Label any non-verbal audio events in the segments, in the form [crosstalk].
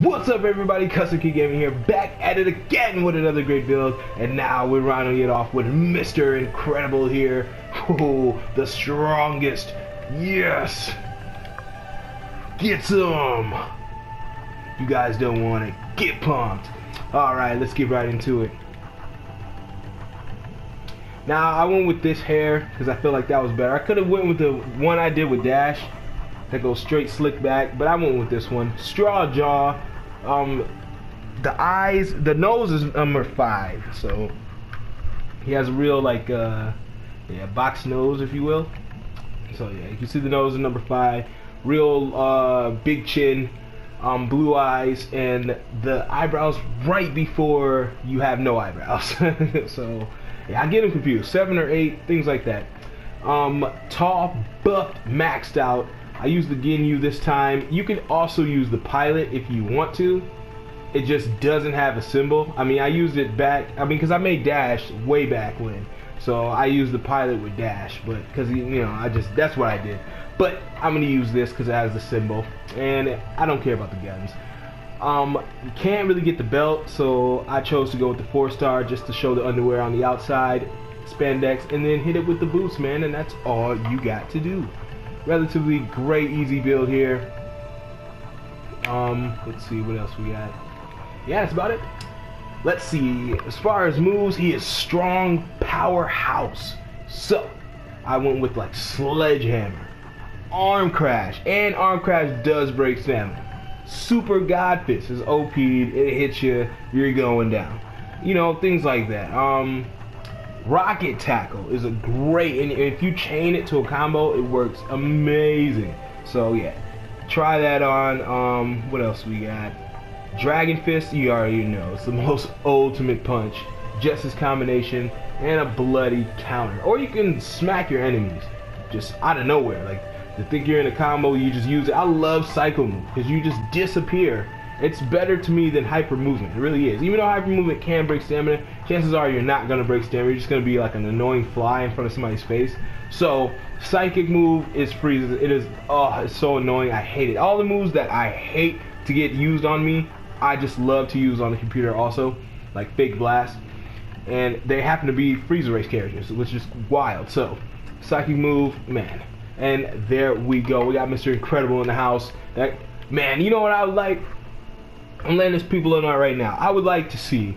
What's up everybody, Custom Kit Gaming here, back at it again with another great build, and now we're rounding it off with Mr. Incredible here, oh, the strongest, yes, get some, you guys don't want it, get pumped, alright, let's get right into it. Now, I went with this hair, because I feel like that was better, I could have went with the one I did with Dash, that goes straight slick back, but I went with this one. Straw jaw. Um, the eyes, the nose is number five, so he has a real like uh, yeah box nose, if you will. So yeah, you can see the nose is number five. Real uh, big chin, um, blue eyes, and the eyebrows right before you have no eyebrows. [laughs] so yeah, I get them confused. Seven or eight, things like that. Um, tall, buffed, maxed out I used the Ginyu this time. You can also use the Pilot if you want to. It just doesn't have a symbol. I mean, I used it back. I mean, because I made Dash way back when. So I used the Pilot with Dash, but because you know, I just that's what I did. But I'm gonna use this because it has the symbol, and I don't care about the guns. Um, you can't really get the belt, so I chose to go with the four star just to show the underwear on the outside, spandex, and then hit it with the boots, man, and that's all you got to do relatively great, easy build here. Um, let's see what else we got. Yeah, that's about it. Let's see. As far as moves, he is strong powerhouse. So, I went with like sledgehammer, arm crash, and arm crash does break stamina. Super God Fist is OP. It hits you, you're going down. You know, things like that. Um, Rocket Tackle is a great, and if you chain it to a combo, it works amazing. So yeah, try that on. Um, what else we got? Dragon Fist, you already know, it's the [laughs] most ultimate punch. Justice combination and a bloody counter. Or you can smack your enemies just out of nowhere. Like, to think you're in a combo, you just use it. I love Psycho Move because you just disappear it's better to me than hyper movement. It really is. Even though hyper movement can break stamina, chances are you're not gonna break stamina. You're just gonna be like an annoying fly in front of somebody's face. So psychic move is Frieza's. It is oh, it's so annoying. I hate it. All the moves that I hate to get used on me, I just love to use on the computer also, like fake blast. And they happen to be Frieza race characters, which is wild. So psychic move, man. And there we go. We got Mr. Incredible in the house. That man, you know what I like? I'm letting this people know right now. I would like to see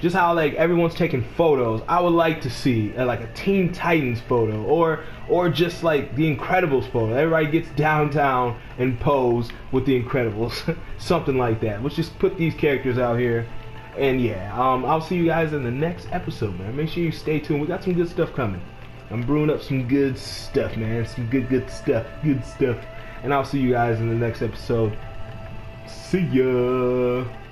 just how like everyone's taking photos. I would like to see uh, like a Teen Titans photo or or just like the Incredibles photo. Everybody gets downtown and pose with the Incredibles, [laughs] something like that. Let's just put these characters out here. And yeah, um, I'll see you guys in the next episode, man. Make sure you stay tuned. We got some good stuff coming. I'm brewing up some good stuff, man. Some good, good stuff. Good stuff. And I'll see you guys in the next episode. See ya.